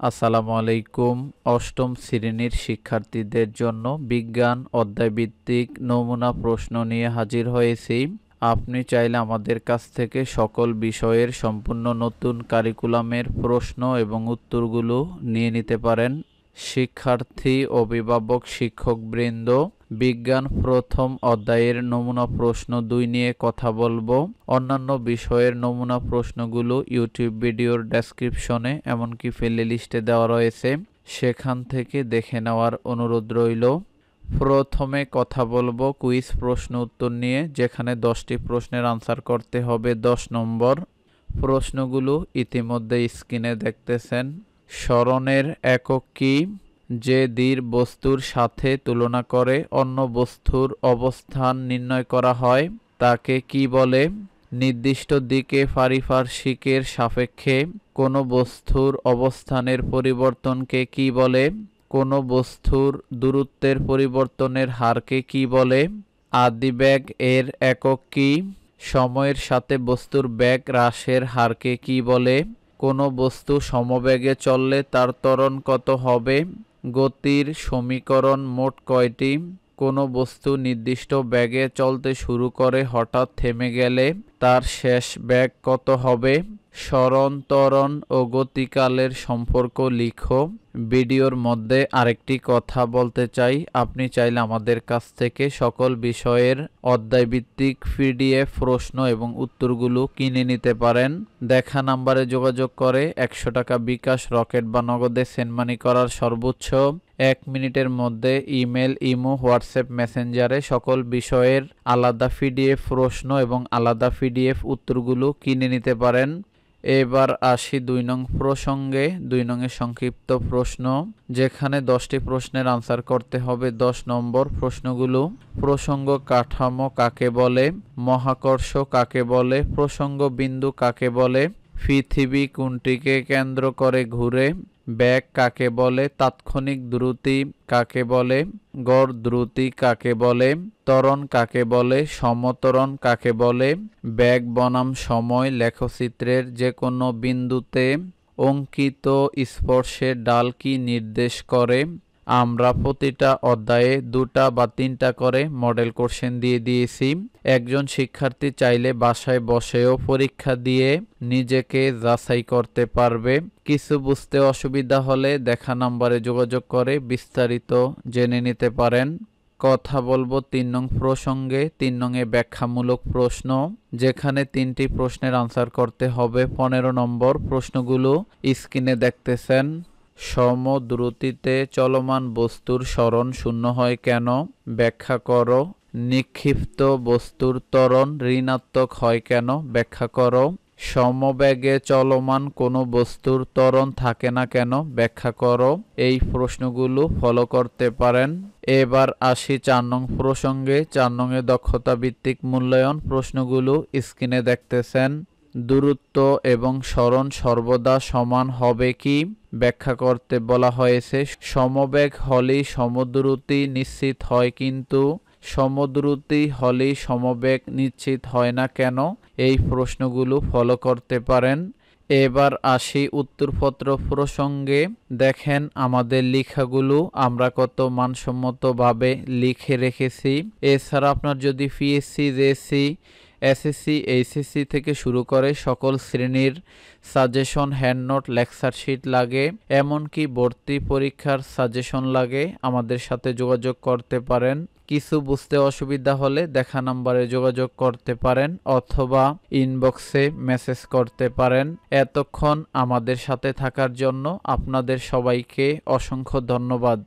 আসসালামু আলাইকুম, অষ্টম শ্রেণির শিক্ষার্থীদের জন্য বিজ্ঞান অধ্যায়ভিত্তিক নমুনা প্রশ্ন নিয়ে হাজির হয়েছি। আপনি চাইলে আমাদের কাছ থেকে সকল বিষয়ের সম্পূর্ণ নতুন কারিকুলামের প্রশ্ন এবং উত্তরগুলো নিয়ে নিতে পারেন। শিক্ষার্থী, অভিভাবক, শিক্ষকবৃন্দ বিজ্ঞান প্রথম অধ্যায়ের নমুনা প্রশ্ন দুই নিয়ে কথা বলব। অন্যান্য বিষয়ের নমুনা প্রশ্নগুলো ইউটিউব ভিডিওর ডেসক্রিপশনে এমনকি প্লে লিস্টে দেওয়া রয়েছে। সেখান থেকে দেখে নেওয়ার অনুরোধ রইল। প্রথমে কথা বলব কুইজ প্রশ্ন উত্তর নিয়ে, যেখানে দশটি প্রশ্নের আনসার করতে হবে দশ নম্বর। প্রশ্নগুলো ইতিমধ্যে স্ক্রিনে দেখতেছেন। স্মরণের একক কি? যে দীর বস্তুর সাথে তুলনা করে অন্য বস্তুর অবস্থান নির্ণয় করা হয়, তাকে কি বলে? নির্দিষ্ট দিকে পারিপার্শ্বিকের সাপেক্ষে কোনো বস্তুর অবস্থানের পরিবর্তনকে কি বলে? কোনো বস্তুর দূরত্বের পরিবর্তনের হারকে কি বলে? আদি ব্যাগ এর একক কি? সময়ের সাথে বস্তুর ব্যাগ হ্রাসের হারকে কি বলে? কোনো বস্তু সমবেগে চললে তার ত্বরণ কত হবে? গতির সমীকরণ মোট কয়টি? কোনো বস্তু নির্দিষ্ট ব্যাগে চলতে শুরু করে হঠাৎ থেমে গেলে তার শেষ ব্যাগ কত হবে? স্মরণ ত্বরণ ও গতিকালের সম্পর্ক লিখো। ভিডিওর মধ্যে আরেকটি কথা বলতে চাই। আপনি চাইলে আমাদের কাছ থেকে সকল বিষয়ের অধ্যায়ভিত্তিক পিডিএফ প্রশ্ন এবং উত্তরগুলো কিনে নিতে পারেন। দেখা নাম্বারে যোগাযোগ করে একশো টাকা বিকাশ, রকেট বা নগদে সেনমানি করার সর্বোচ্চ এক মিনিটের মধ্যে ইমেল, ইমো, হোয়াটসঅ্যাপ, মেসেঞ্জারে সকল বিষয়ের আলাদা পিডিএফ প্রশ্ন এবং আলাদা পিডিএফ উত্তরগুলো কিনে নিতে পারেন। এবার আসি দুই নং প্রসঙ্গে। দুই নংয়ের সংক্ষিপ্ত প্রশ্ন, যেখানে দশটি প্রশ্নের আনসার করতে হবে দশ নম্বর প্রশ্নগুলো। প্রসঙ্গ কাঠামো কাকে বলে? মহাকর্ষ কাকে বলে? প্রসঙ্গ বিন্দু কাকে বলে? পৃথিবী কোনটিকে কেন্দ্র করে ঘুরে? ব্যাগ কাকে বলে, তাৎক্ষণিক দ্রুতি কাকে বলে, গড় দ্রুতি কাকে বলে, ত্বরণ কাকে বলে, সমতরণ কাকে বলে, ব্যাগ, বনাম, সময়, লেখচিত্রের যে কোনো বিন্দুতে অঙ্কিত স্পর্শের ডাল কি নির্দেশ করে আমরা প্রতিটা অধ্যায়ে দুটা বা তিনটা করে মডেল কোশ্চেন দিয়ে দিয়েছি। একজন শিক্ষার্থী চাইলে বাসায় বসেও পরীক্ষা দিয়ে নিজেকে যাচাই করতে পারবে। কিছু বুঝতে অসুবিধা হলে দেখা নাম্বারে যোগাযোগ করে বিস্তারিত জেনে নিতে পারেন। কথা বলব তিন নং প্রসঙ্গে। তিন নংয়ে ব্যাখ্যামূলক প্রশ্ন, যেখানে তিনটি প্রশ্নের আনসার করতে হবে। পনেরো নম্বর প্রশ্নগুলো স্ক্রিনে দেখতেছেন। সমদ্রুতিতে চলমান বস্তুর স্মরণ শূন্য হয় কেন? ব্যাখ্যা করো। নিক্ষিপ্ত বস্তুর ত্বরণ ঋণাত্মক হয় কেন? ব্যাখ্যা করো। সমবেগে চলমান কোনো বস্তুর ত্বরণ থাকে না কেন? ব্যাখ্যা করো। এই প্রশ্নগুলো ফলো করতে পারেন। এবার আসি চার নং প্রসঙ্গে। চার নংয়ে দক্ষতা ভিত্তিক মূল্যায়ন প্রশ্নগুলো স্ক্রিনে দেখতেছেন। দূরত্ব এবং স্মরণ সর্বদা সমান হবে কি? ব্যাখ্যা করতে বলা হয়েছে, সমবেগ হলেই সমদ্রুতি নিশ্চিত হয় কিন্তু সমদ্রুতি হলেই সমবেগ নিশ্চিত হয় না কেন? এই প্রশ্নগুলো ফলো করতে পারেন। এবার আসি উত্তরপত্র প্রসঙ্গে। দেখেন আমাদের লেখাগুলো আমরা কত মানসম্মতভাবে লিখে রেখেছি। এছাড়া আপনার যদি পিএসসি জেএসসি এসএসসি, এইচএসসি থেকে শুরু করে সকল শ্রেণির সাজেশন, হ্যান্ডনোট, লেকচার শিট লাগে, এমনকি ভর্তি পরীক্ষার সাজেশন লাগে। আমাদের সাথে যোগাযোগ করতে পারেন। কিছু বুঝতে অসুবিধা হলে দেখা নাম্বারে যোগাযোগ করতে পারেন অথবা ইনবক্সে মেসেজ করতে পারেন। এতক্ষণ আমাদের সাথে থাকার জন্য আপনাদের সবাইকে অসংখ্য ধন্যবাদ।